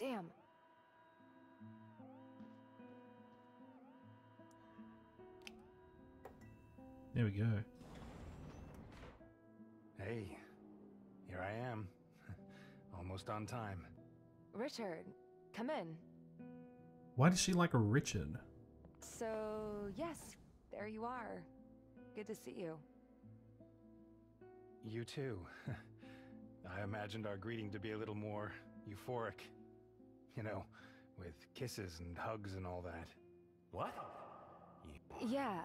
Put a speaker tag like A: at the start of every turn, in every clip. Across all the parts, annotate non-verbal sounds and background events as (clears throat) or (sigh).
A: Damn.
B: There we go.
C: Hey, here I am. (laughs) Almost on time.
A: Richard, come in.
B: Why does she like a Richard?
A: So, yes, there you are. Good to see you.
C: You too. (laughs) I imagined our greeting to be a little more euphoric. You know, with kisses and hugs and all that.
D: What?
A: Yeah,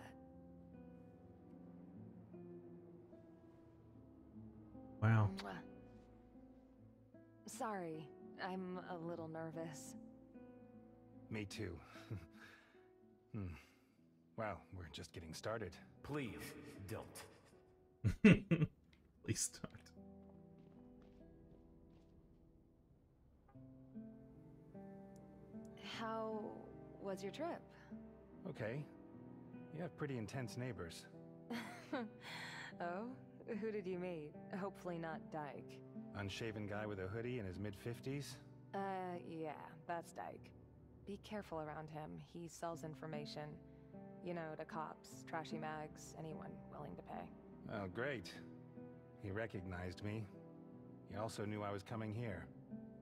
B: Wow.
A: Sorry, I'm a little nervous.
C: Me too. (laughs) hmm. Well, we're just getting started.
D: Please, don't. (laughs)
B: Please start.
A: How was your trip?
C: Okay. You have pretty intense neighbors. (laughs)
A: oh? Who did you meet? Hopefully not Dyke.
C: Unshaven guy with a hoodie in his mid 50s.
A: Uh, yeah, that's Dyke. Be careful around him. He sells information. You know, to cops, trashy mags, anyone willing to pay.
C: Oh, great. He recognized me. He also knew I was coming here.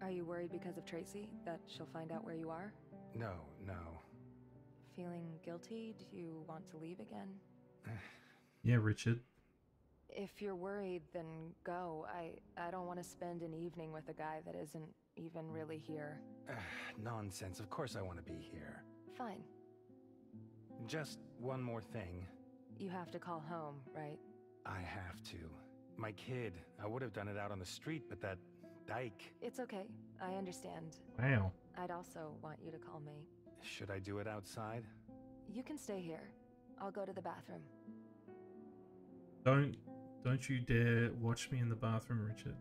A: Are you worried because of Tracy? That she'll find out where you are?
C: No, no.
A: Feeling guilty? Do you want to leave again? (sighs)
B: Yeah, Richard.
A: If you're worried, then go. I, I don't want to spend an evening with a guy that isn't even really here. (sighs)
C: Nonsense. Of course I want to be here.
A: Fine.
C: Just one more thing.
A: You have to call home, right?
C: I have to. My kid. I would have done it out on the street, but that dyke.
A: It's okay. I understand.
B: Wow.
A: I'd also want you to call me.
C: Should I do it outside?
A: You can stay here. I'll go to the bathroom.
B: Don't don't you dare watch me in the bathroom, Richard.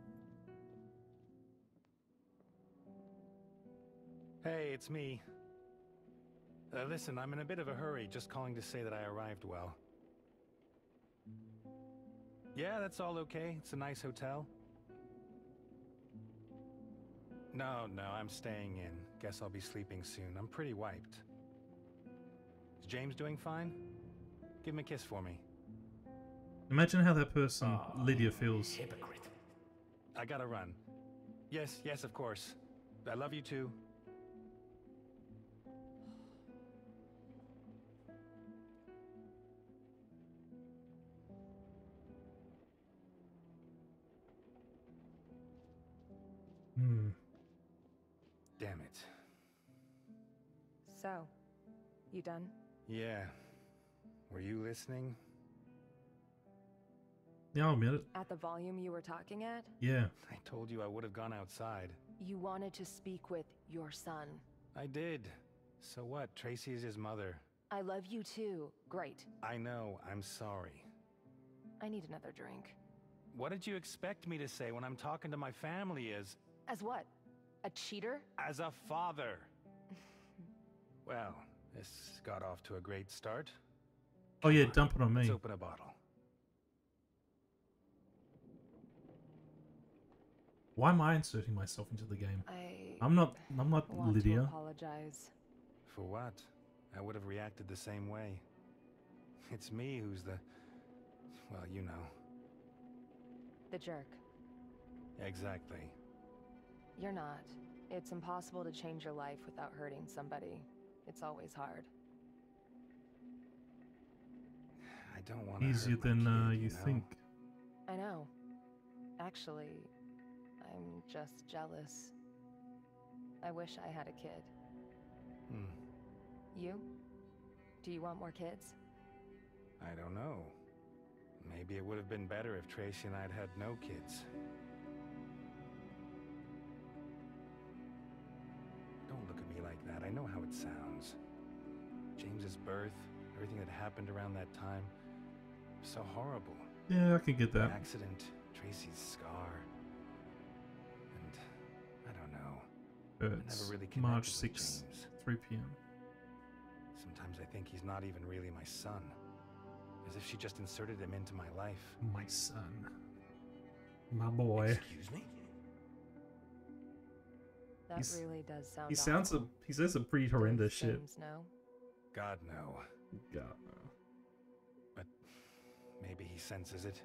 C: Hey, it's me. Uh, listen, I'm in a bit of a hurry, just calling to say that I arrived well. Yeah, that's all okay. It's a nice hotel. No, no, I'm staying in. Guess I'll be sleeping soon. I'm pretty wiped. Is James doing fine? Give him a kiss for me.
B: Imagine how that person,
D: Aw,
B: Lydia, feels.
D: Hypocrite.
C: I gotta run. Yes, yes, of course. I love you too.
A: So, you done?
C: Yeah. Were you listening?
B: Yeah, I'll admit it.
A: At the volume you were talking at?
B: Yeah.
C: I told you I would have gone outside.
A: You wanted to speak with your son.
C: I did. So what? Tracy is his mother.
A: I love you too. Great.
C: I know. I'm sorry.
A: I need another drink.
C: What did you expect me to say when I'm talking to my family as
A: As what? A cheater?
C: as a father? Well, this got off to a great start.
B: Oh yeah, dump it on me.
C: Let's
B: me.
C: open a bottle.
B: Why am I inserting myself into the game?
A: I
B: I'm not. I'm not
A: want to
B: Lydia.
A: apologize.
C: For what? I would have reacted the same way. It's me who's the well, you know.
A: The jerk.
C: Exactly.
A: You're not. It's impossible to change your life without hurting somebody. It's always hard.
C: I don't want
B: Easier than uh, you think.
A: I know. Actually, I'm just jealous. I wish I had a kid.
C: Hmm.
A: You? Do you want more kids?
C: I don't know. Maybe it would have been better if Tracy and I had had no kids. Know how it sounds. James's birth, everything that happened around that time, so horrible.
B: Yeah, I can get that.
C: accident, Tracy's scar, and I don't know.
B: It's
C: never really
B: March
C: 6,
B: 3 p.m.
C: Sometimes I think he's not even really my son. As if she just inserted him into my life.
B: My son. My boy.
D: Excuse me?
A: That
B: He's-
A: really does sound.
B: He sounds a—he says some pretty
A: Does
B: horrendous shit.
A: James know?
C: God, no.
B: God, no.
C: Maybe he senses it.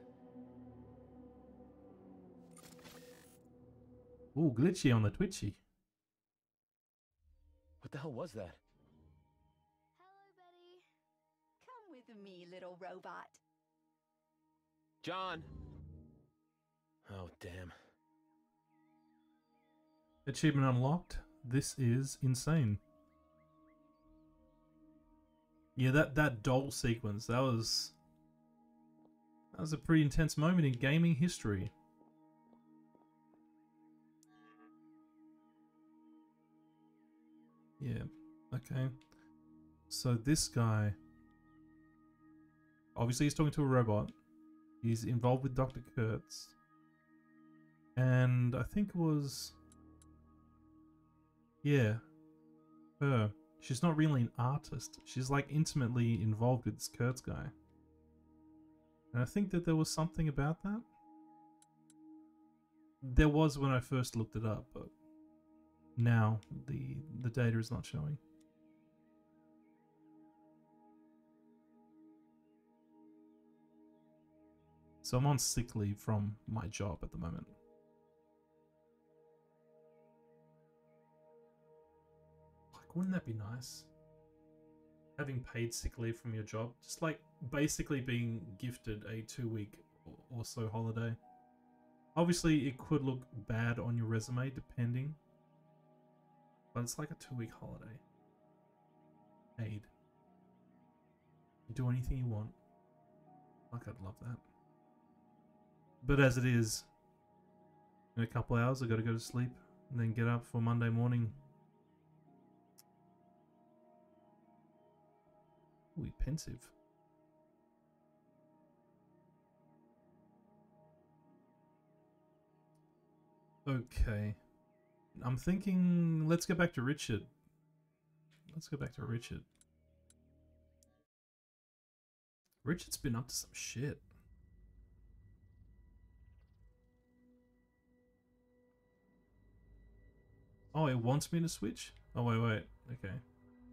B: Ooh, glitchy on the twitchy.
D: What the hell was that?
E: Hello, buddy. Come with me, little robot.
D: John! Oh, damn.
B: Achievement unlocked. This is insane. Yeah, that that doll sequence, that was that was a pretty intense moment in gaming history. Yeah. Okay. So this guy obviously he's talking to a robot. He's involved with Dr. Kurtz. And I think it was yeah. Her. She's not really an artist. She's like intimately involved with this Kurtz guy. And I think that there was something about that. There was when I first looked it up, but now the the data is not showing. So I'm on sick leave from my job at the moment. Wouldn't that be nice? Having paid sick leave from your job, just like basically being gifted a two week or so holiday. Obviously, it could look bad on your resume depending, but it's like a two week holiday. Paid. You do anything you want. Like, I'd love that. But as it is, in a couple hours, I gotta go to sleep and then get up for Monday morning pensive. Okay. I'm thinking let's go back to Richard. Let's go back to Richard. Richard's been up to some shit. Oh, it wants me to switch? Oh, wait, wait. Okay.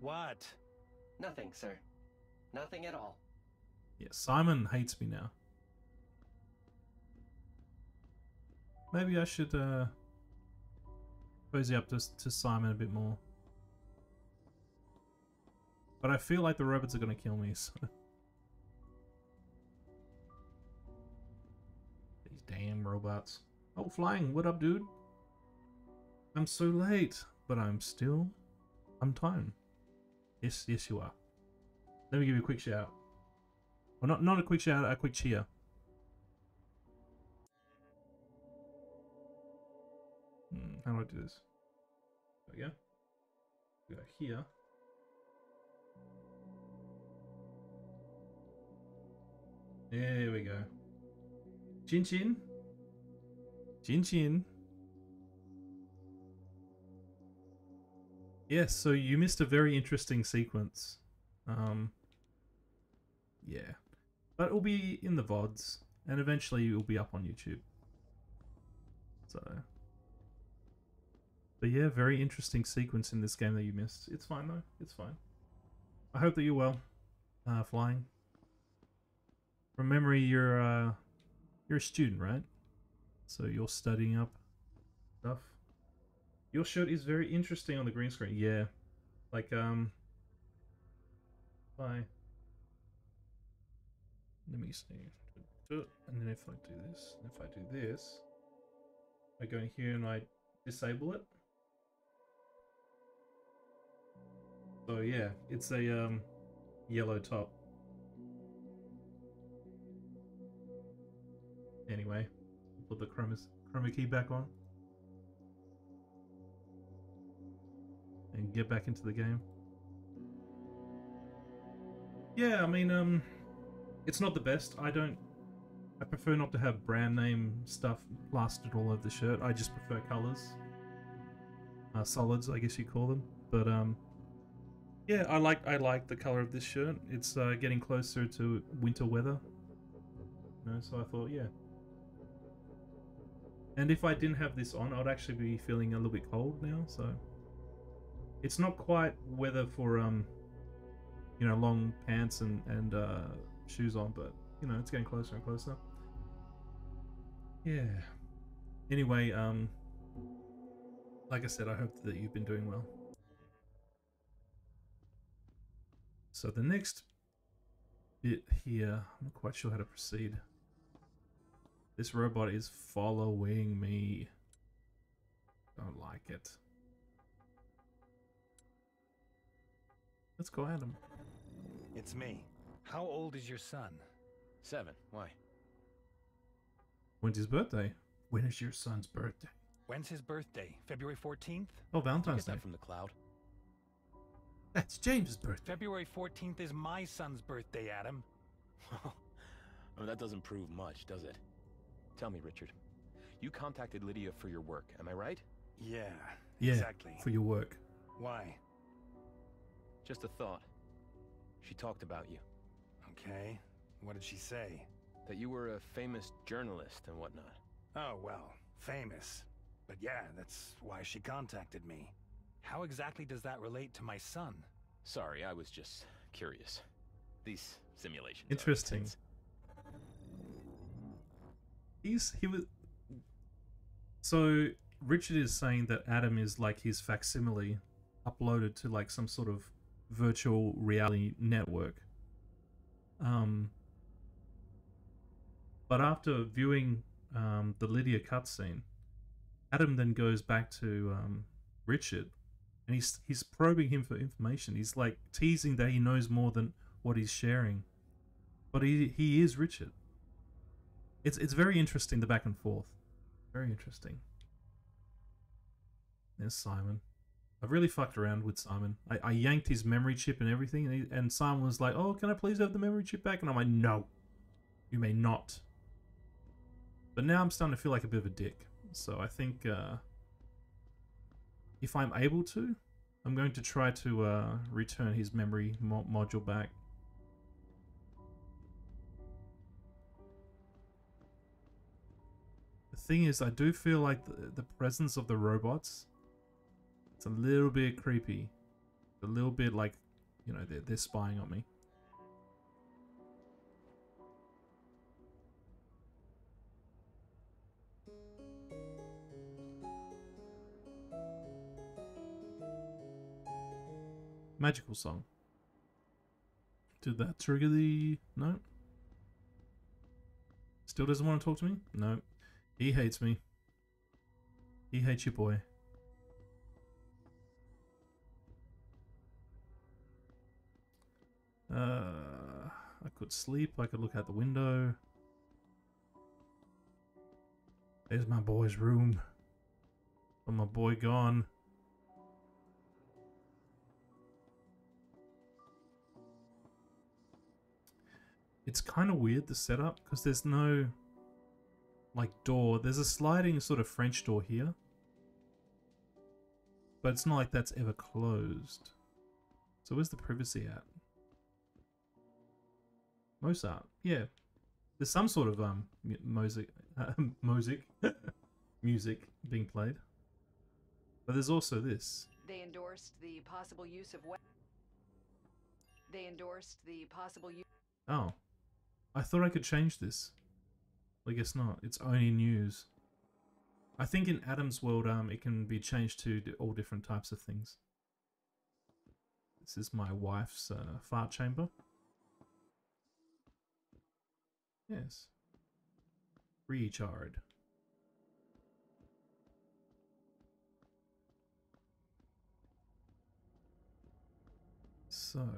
C: What?
F: Nothing, sir. Nothing at all.
B: Yeah, Simon hates me now. Maybe I should uh cozy up to, to Simon a bit more. But I feel like the robots are gonna kill me, (laughs) so. These damn robots. Oh, flying, what up, dude? I'm so late, but I'm still I'm on time. Yes, yes you are. Let me give you a quick shout. Well, not not a quick shout, a quick cheer. Hmm, how do I do this? There we go. We go here. There we go. Chin chin. Chin chin. Yes, so you missed a very interesting sequence. Um, yeah. But it'll be in the VODs, and eventually it'll be up on YouTube. So. But yeah, very interesting sequence in this game that you missed. It's fine though, it's fine. I hope that you're well, uh, flying. From memory, you're, uh, you're a student, right? So you're studying up stuff. Your shirt is very interesting on the green screen. Yeah. Like, um... Bye. Let me see. And then if I do this, if I do this, I go in here and I disable it. So yeah, it's a um, yellow top. Anyway, put the chroma, chroma key back on. And get back into the game. Yeah, I mean, um, it's not the best. I don't. I prefer not to have brand name stuff plastered all over the shirt. I just prefer colors, uh, solids, I guess you call them. But um, yeah, I like I like the color of this shirt. It's uh, getting closer to winter weather. You know, so I thought, yeah, And if I didn't have this on, I'd actually be feeling a little bit cold now, so it's not quite weather for um you know long pants and and uh, shoes on, but you know it's getting closer and closer. Yeah. Anyway, um, like I said, I hope that you've been doing well. So the next bit here, I'm not quite sure how to proceed. This robot is following me. Don't like it. Let's go at him.
C: It's me. How old is your son?
D: Seven. Why?
B: When's his birthday? When is your son's birthday?
C: When's his birthday? February 14th?
B: Oh,
D: Get
B: Valentine's Day.
D: that from the cloud.
B: That's James's birthday.
C: February 14th is my son's birthday, Adam.
D: Well, (laughs) I mean, that doesn't prove much, does it? Tell me, Richard. You contacted Lydia for your work, am I right?
C: Yeah,
B: Yeah,
C: exactly.
B: for your work.
C: Why?
D: Just a thought. She talked about you.
C: Okay. What did she say?
D: That you were a famous journalist and whatnot.
C: Oh, well, famous. But yeah, that's why she contacted me. How exactly does that relate to my son?
D: Sorry, I was just curious. These simulations.
B: Interesting.
D: intense.
B: He's he was. So Richard is saying that Adam is like his facsimile, uploaded to like some sort of virtual reality network. Um. But after viewing um, the Lydia cutscene, Adam then goes back to um, Richard, and he's he's probing him for information. He's like teasing that he knows more than what he's sharing, but he he is Richard. It's it's very interesting the back and forth. Very interesting. There's Simon. I've really fucked around with Simon. I, I yanked his memory chip and everything, and, he, and Simon was like, "Oh, can I please have the memory chip back?" And I'm like, "No, you may not." But now I'm starting to feel like a bit of a dick. So I think uh, if I'm able to, I'm going to try to uh, return his memory mo- module back. The thing is, I do feel like the, the presence of the robots, it's a little bit creepy. A little bit like, you know, they're, they're spying on me. Magical song. Did that trigger the. No? Still doesn't want to talk to me? No. He hates me. He hates your boy. Could sleep. I could look out the window. There's my boy's room. But my boy gone. It's kind of weird the setup because there's no like door. There's a sliding sort of French door here. But it's not like that's ever closed. So where's the privacy at? Mozart. Yeah. There's some sort of um music uh, (laughs) music music being played. But there's also this.
G: They endorsed the possible use of They endorsed the possible use
B: Oh. I thought I could change this. I guess not. It's only news. I think in Adam's world, um, it can be changed to all different types of things. This is my wife's uh, fart chamber. Yes. Recharred. So,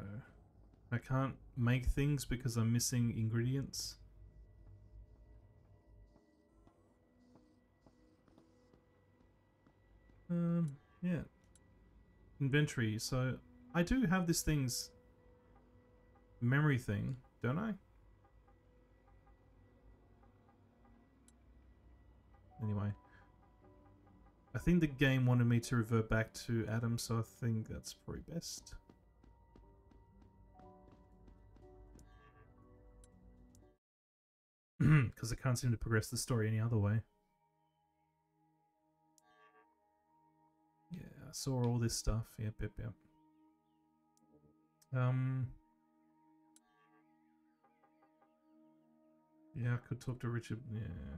B: I can't make things because I'm missing ingredients. Um, yeah. Inventory. So, I do have this thing's memory thing, don't I? Anyway. I think the game wanted me to revert back to Adam, so I think that's probably best. (clears throat) Because I can't seem to progress the story any other way. Yeah, I saw all this stuff. Yep, yep, yep. Um, yeah, I could talk to Richard. Yeah.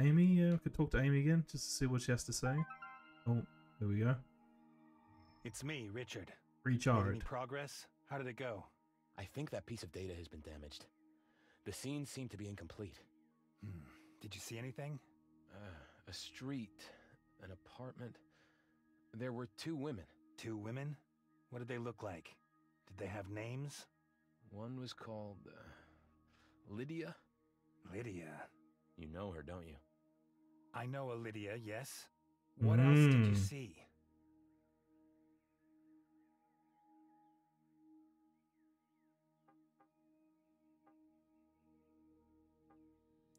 B: Amy, yeah, I could talk to Amy again just to see what she has to say. Oh, there we go.
C: It's me, Richard. Made any progress? How did it go?
D: I think that piece of data has been damaged. The scenes seem to be incomplete.
C: Hmm. Did you see anything?
D: Uh, a street, an apartment. There were two women.
C: Two women? What did they look like? Did they have names?
D: One was called uh, Lydia.
C: Lydia.
D: You know her, don't you?
C: I know a Lydia, yes. What else did you
B: Mm.
C: see?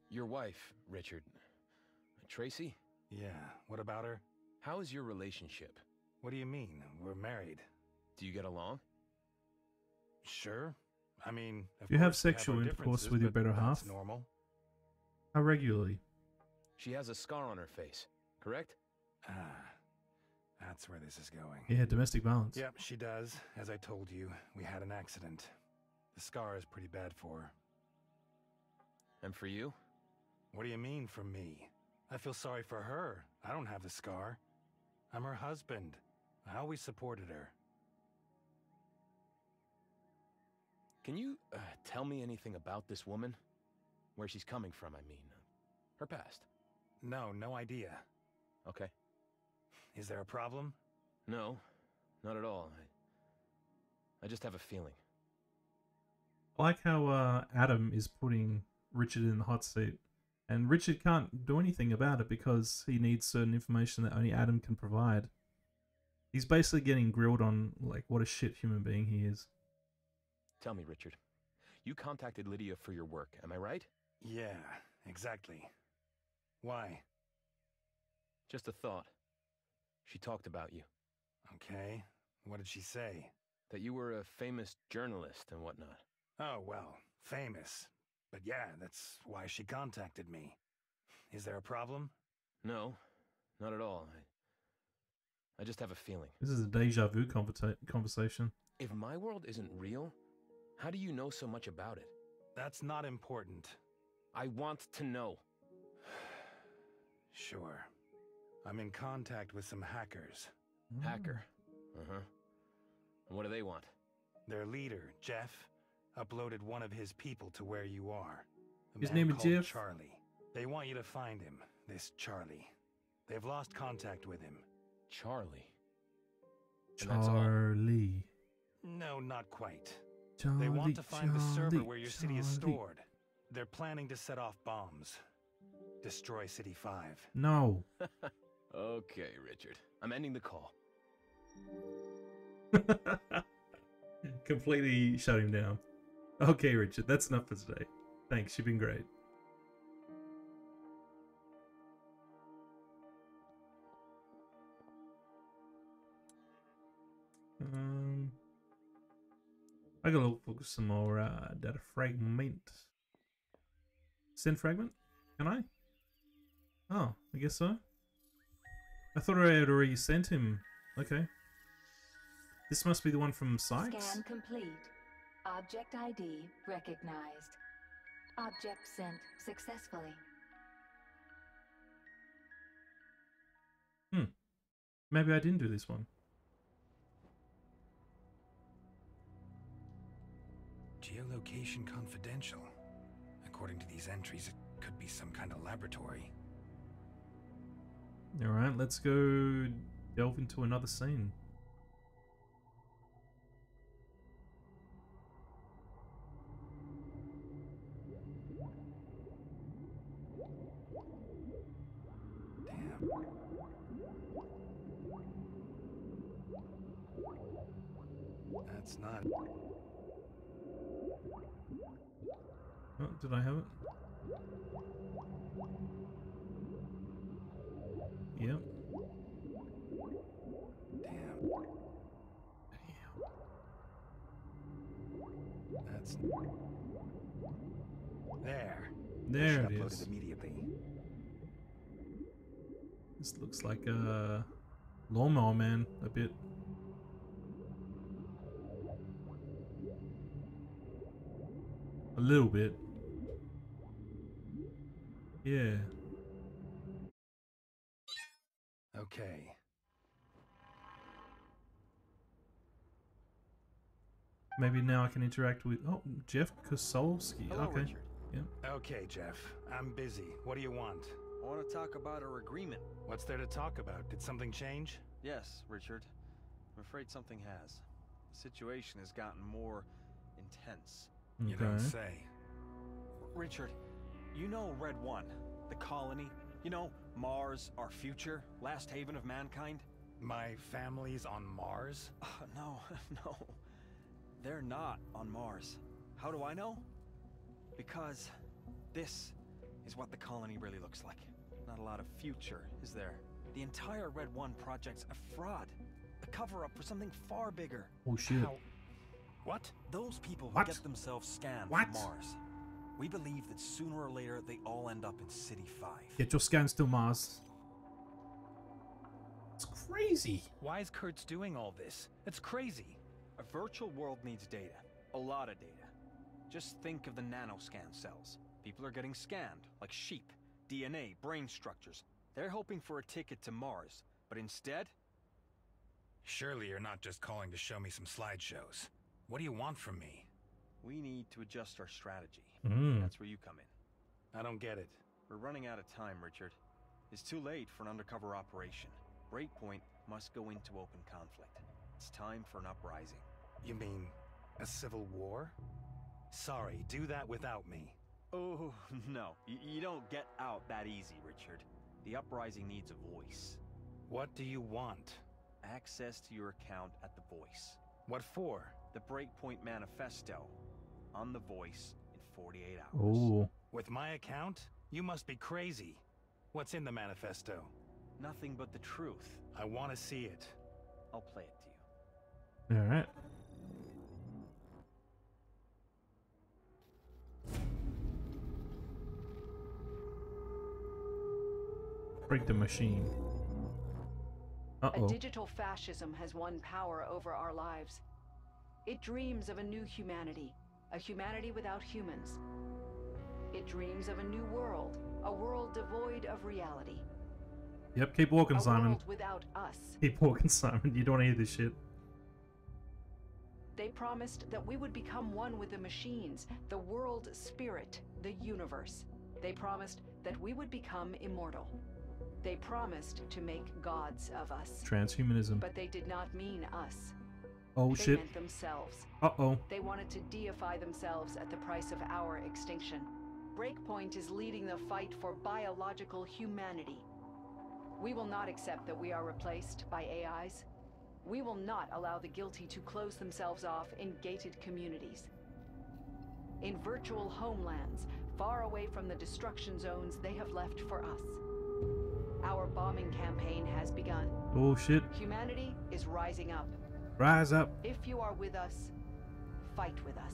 D: Your wife, Richard. Tracy?
C: Yeah, what about her?
D: How is your relationship?
C: What do you mean? We're married.
D: Do you get along?
C: Sure. I mean, of
B: You have
C: course we our
B: sexual intercourse with your better half?
C: normal.
B: How regularly?
D: She has a scar on her face, correct?
C: Ah, that's where this is going.
B: Yeah, domestic violence.
C: Yep, she does. As I told you, we had an accident. The scar is pretty bad for her.
D: And for you?
C: What do you mean for me? I feel sorry for her. I don't have the scar. I'm her husband. I always supported her.
D: Can you uh, tell me anything about this woman? Where she's coming from, I mean. Her past.
C: No, no idea.
D: Okay.
C: Is there a problem?
D: No, not at all. I, I just have a feeling.
B: I like how uh, Adam is putting Richard in the hot seat, and Richard can't do anything about it because he needs certain information that only Adam can provide. He's basically getting grilled on like what a shit human being he is.
D: Tell me, Richard. You contacted Lydia for your work, am I right?
C: Yeah, exactly. Why?
D: Just a thought. She talked about you.
C: Okay. What did she say?
D: That you were a famous journalist and whatnot.
C: Oh, well, famous. But yeah, that's why she contacted me. Is there a problem?
D: No, not at all. I, I just have a feeling.
B: This is a deja vu conversa- conversation.
D: If my world isn't real, how do you know so much about it?
C: That's not important.
D: I want to know. (sighs)
C: Sure. I'm in contact with some hackers.
D: Hacker. Uh huh. And what do they want?
C: Their leader, Jeff, uploaded one of his people to where you are. A
B: His
C: man
B: name is Jeff?
C: Charlie. They want you to find him, this Charlie. They've lost contact with him.
D: Charlie. And that's all.
B: Charlie.
C: No, not quite.
B: Charlie.
C: They want to find the server where your city is stored. They're planning to set off bombs. Destroy City 5.
B: No. (laughs)
D: Okay, Richard. I'm ending the call. (laughs)
B: Completely shut him down. Okay, Richard, that's enough for today. Thanks, you've been great. Um, I gotta look for some more uh, data fragment. Send fragment? Can I? Oh, I guess so. I thought I had already sent him. Okay. This must be the one from Sykes.
H: Scan complete. Object ID recognized. Object sent successfully. Hmm.
B: Maybe I didn't do this one.
C: Geolocation confidential. According to these entries, it could be some kind of laboratory.
B: Alright, let's go delve into another scene.
C: Damn. That's not.
B: Oh, did I have it? Yep.
C: Damn. Damn. That's. There.
B: There it is.
C: immediately.
B: This looks like a Lawnmower Man a bit. A little bit. Yeah.
C: Okay.
B: Maybe now I can interact with oh Jeff Kosolski.
I: Hello,
B: okay.
I: Richard.
C: Okay, Jeff. I'm busy. What do you want?
I: I want to talk about our agreement.
C: What's there to talk about? Did something change?
I: Yes, Richard. I'm afraid something has. The situation has gotten more intense.
C: You don't say.
I: Richard, you know Red One, the colony. You know Mars, our future, last haven of mankind.
C: My family's on Mars?
I: Uh, no, (laughs) no. They're not on Mars. How do I know? Because this is what the colony really looks like. Not a lot of future, is there? The entire Red One project's a fraud. A cover-up for something far bigger.
B: Oh shit.
C: How? What?
I: Those people who
B: What?
I: get themselves scanned
B: What?
I: from Mars. We believe that sooner or later they all end up in City 5.
B: Get your scans to Mars. It's crazy.
C: Why is Kurtz doing all this? It's crazy.
I: A virtual world needs data. A lot of data. Just think of the nanoscan cells. People are getting scanned, like sheep. DNA, brain structures. They're hoping for a ticket to Mars. But instead,
C: Surely you're not just calling to show me some slideshows. What do you want from me?
I: We need to adjust our strategy.
B: Mm.
I: That's where you come in.
C: I don't get it.
I: We're running out of time, Richard. It's too late for an undercover operation. Breakpoint must go into open conflict. It's time for an uprising.
C: You mean a civil war? Sorry, do that without me.
I: Oh, (laughs) no. Y- you don't get out that easy, Richard. The uprising needs a voice.
C: What do you want?
I: Access to your account at The Voice.
C: What for?
I: The Breakpoint Manifesto. On The Voice in 48 hours.
B: Oh.
C: With my account? You must be crazy. What's in the manifesto?
I: Nothing but the truth.
C: I want to see it.
I: I'll play it to you.
B: All right. Break the machine. Uh
G: A
B: oh.
G: digital fascism has won power over our lives. It dreams of a new humanity, a humanity without humans. It dreams of a new world, a world devoid of reality.
B: Yep. Keep walking,
G: a
B: Simon.
G: without us.
B: Keep walking, Simon. You don't hear this shit.
G: They promised that we would become one with the machines, the world spirit, the universe. They promised that we would become immortal. They promised to make gods of us.
B: Transhumanism.
G: But they did not mean us.
B: Oh
G: they
B: shit.
G: meant themselves.
B: Uh oh.
G: They wanted to deify themselves at the price of our extinction. Breakpoint is leading the fight for biological humanity. We will not accept that we are replaced by AIs. We will not allow the guilty to close themselves off in gated communities. In virtual homelands, far away from the destruction zones they have left for us. Our bombing campaign has begun.
B: Oh shit.
G: Humanity is rising up.
B: Rise up.
G: If you are with us, fight with us.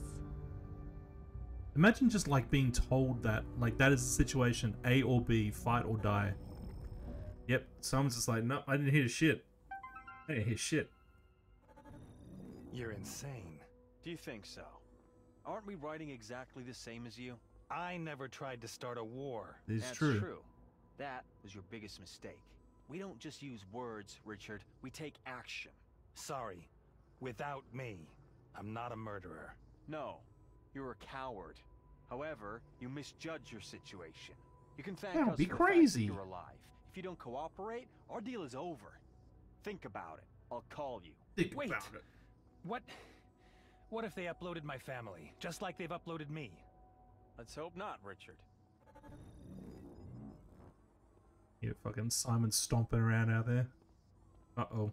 B: Imagine just like being told that, like that is the situation, A or B, fight or die. Yep, someone's just like, no, I didn't hear a shit. I didn't hear shit.
C: You're insane.
I: Do you think so? Aren't we writing exactly the same as you?
C: I never tried to start a war.
B: It's
I: That's
B: true.
I: That was your biggest mistake. We don't just use words, Richard. We take action.
C: Sorry. Without me, I'm not a murderer.
I: No, you're a coward. However, you misjudge your situation. You can thank
B: That would
I: us
B: be
I: for that
B: crazy.
I: you're alive. If you don't cooperate, our deal is over. Think about it. I'll call you.
B: Think
C: Wait.
B: about it.
C: What? What if they uploaded my family, just like they've uploaded me?
I: Let's hope not, Richard.
B: You fucking Simon stomping around out there. Uh oh.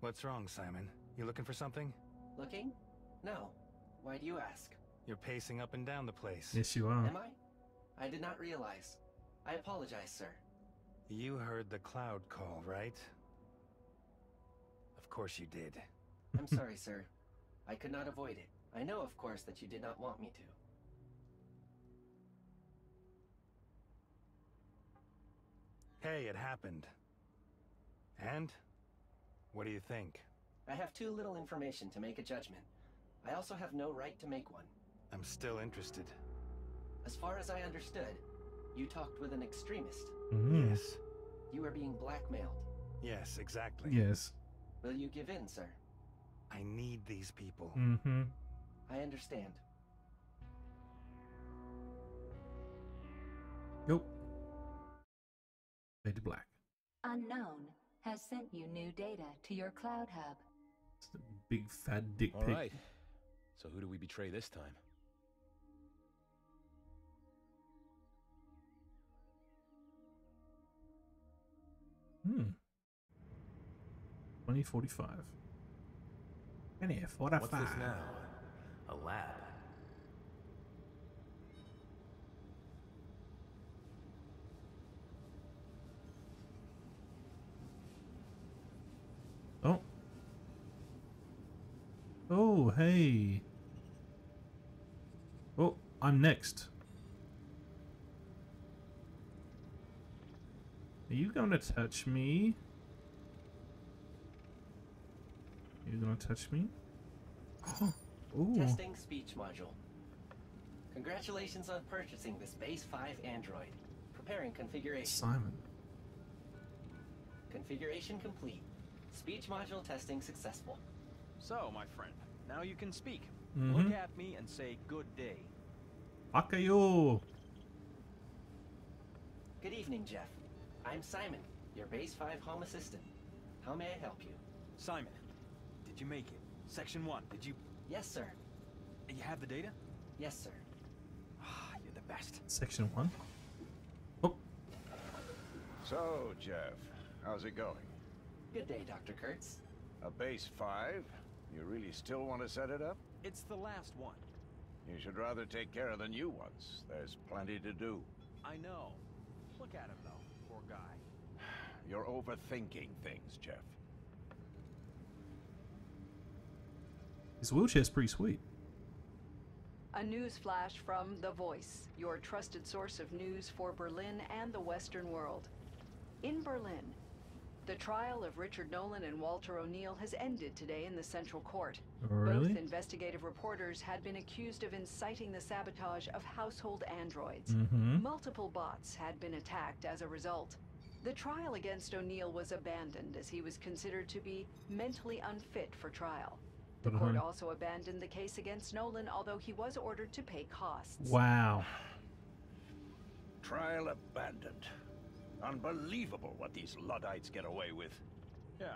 C: What's wrong, Simon? You looking for something?
F: Looking? No. Why do you ask?
C: You're pacing up and down the place.
B: Yes, you are.
F: Am I? I did not realize. I apologize, sir.
C: You heard the cloud call, right? Of course you did. (laughs)
F: I'm sorry, sir. I could not avoid it. I know, of course, that you did not want me to.
C: Hey, it happened. And? What do you think?
F: I have too little information to make a judgment. I also have no right to make one.
C: I'm still interested.
F: As far as I understood, you talked with an extremist.
B: Mm.
C: Yes.
F: You are being blackmailed.
C: Yes, exactly.
B: Yes.
F: Will you give in, sir?
C: I need these people.
B: Mm-hmm.
F: I understand.
B: Nope. Fade to black.
H: Unknown has sent you new data to your cloud hub.
B: It's a big fat dick
D: All
B: pic.
D: right. So who do we betray this time?
B: Hmm. 2045. NF, what a
J: What's this now? A lab.
B: Oh. Oh, hey. Oh, I'm next. Are you gonna touch me? You gonna touch me? Oh, (laughs) ooh.
F: Testing speech module. Congratulations on purchasing this Base 5 Android. Preparing configuration.
B: Simon.
F: Configuration complete. Speech module testing successful.
I: So, my friend, now you can speak.
B: Mhm.
I: Look at me and say good day.
B: Fuck you.
F: Good evening, Jeff. I'm Simon, your Base 5 home assistant. How may I help you?
I: Simon, did you make it? Section 1, did you...
F: Yes, sir.
I: You have the data?
F: Yes, sir.
I: Ah, you're the best.
B: Section 1. Oh.
K: So, Jeff, how's it going?
F: Good day, Dr. Kurtz.
K: A base 5? You really still want to set it up?
I: It's the last one.
K: You should rather take care of the new ones. There's plenty to do.
I: I know. Look at him, though. Poor guy. (sighs)
K: You're overthinking things, Jeff.
B: His wheelchair's pretty sweet.
G: A news flash from The Voice, your trusted source of news for Berlin and the Western world. In Berlin, the trial of Richard Nolan and Walter O'Neill has ended today in the Central Court.
B: Really?
G: Both investigative reporters had been accused of inciting the sabotage of household androids.
B: Mhm.
G: Multiple bots had been attacked as a result. The trial against O'Neill was abandoned as he was considered to be mentally unfit for trial. The court
B: um,
G: also abandoned the case against Nolan, although he was ordered to pay costs.
B: Wow.
K: Trial abandoned. Unbelievable what these Luddites get away with.
I: Yeah,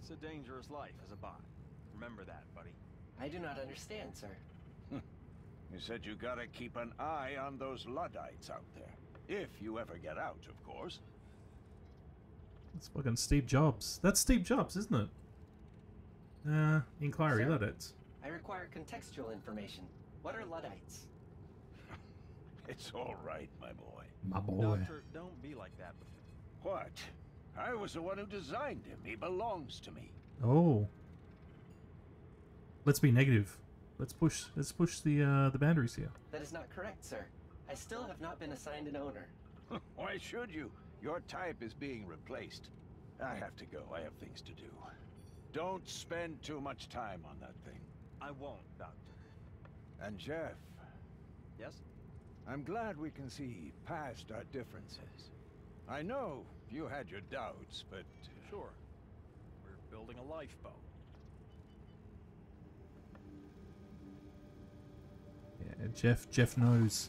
I: it's a dangerous life as a bot. Remember that, buddy.
F: I do not understand, sir.
K: You said you gotta keep an eye on those Luddites out there. If you ever get out, of course.
B: That's fucking Steve Jobs. That's Steve Jobs, isn't it? Uh, inquiry,
F: Sir?
B: Luddites.
F: I require contextual information. What are Luddites? (laughs)
K: It's all right, my boy.
B: My boy.
I: Doctor, don't be like that with him.
K: What? I was the one who designed him. He belongs to me.
B: Oh. Let's be negative. Let's push. Let's push the uh, the boundaries here.
F: That is not correct, sir. I still have not been assigned an owner. (laughs)
K: Why should you? Your type is being replaced. I have to go. I have things to do. Don't spend too much time on that thing.
I: I won't, Doctor.
K: And Jeff,
I: Yes?
K: I'm glad we can see past our differences. I know you had your doubts, but uh,
I: Sure. We're building a lifeboat.
B: Yeah, Jeff. Jeff knows.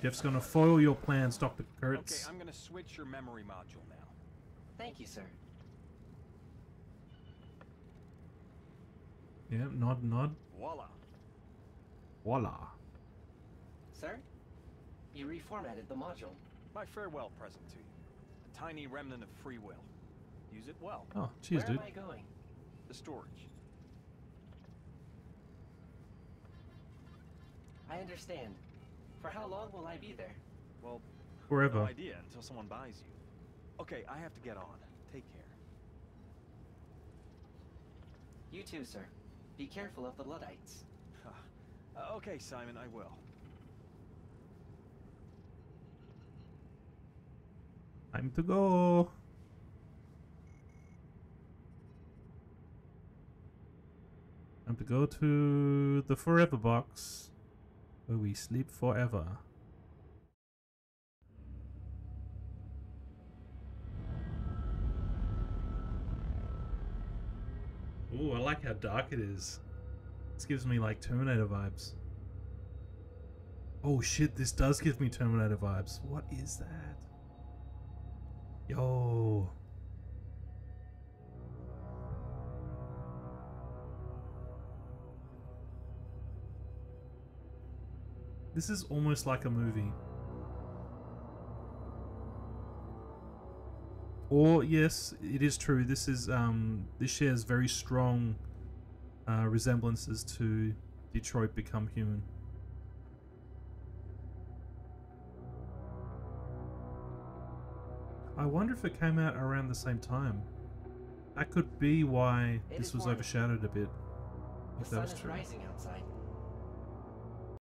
B: Jeff's gonna foil your plans, Doctor Kurtz.
I: Okay, I'm gonna switch your memory module now.
F: Thank you, sir.
B: Yeah, nod, nod.
I: Voila.
B: Voila.
F: Sir? You reformatted the module.
I: My farewell present to you. A tiny remnant of free will. Use it well.
B: Oh, cheers,
F: Where
B: dude.
F: am I going?
I: The storage.
F: I understand. For how long will I be there?
I: Well,
B: Forever.
I: no idea until someone buys you. Okay, I have to get on. Take care.
F: You too, sir. Be careful of the Luddites. (laughs)
I: Okay, Simon, I will.
B: Time to go. Time to go to the forever box where we sleep forever. Ooh, I like how dark it is. This gives me like Terminator vibes. Oh shit, this does give me Terminator vibes. What is that? Yo. This is almost like a movie. Or yes, it is true. This is um, this shares very strong uh, resemblances to Detroit Become Human. I wonder if it came out around the same time. That could be why this was overshadowed a bit.
F: The
B: If that
F: sun
B: was
F: is
B: true.
F: rising outside.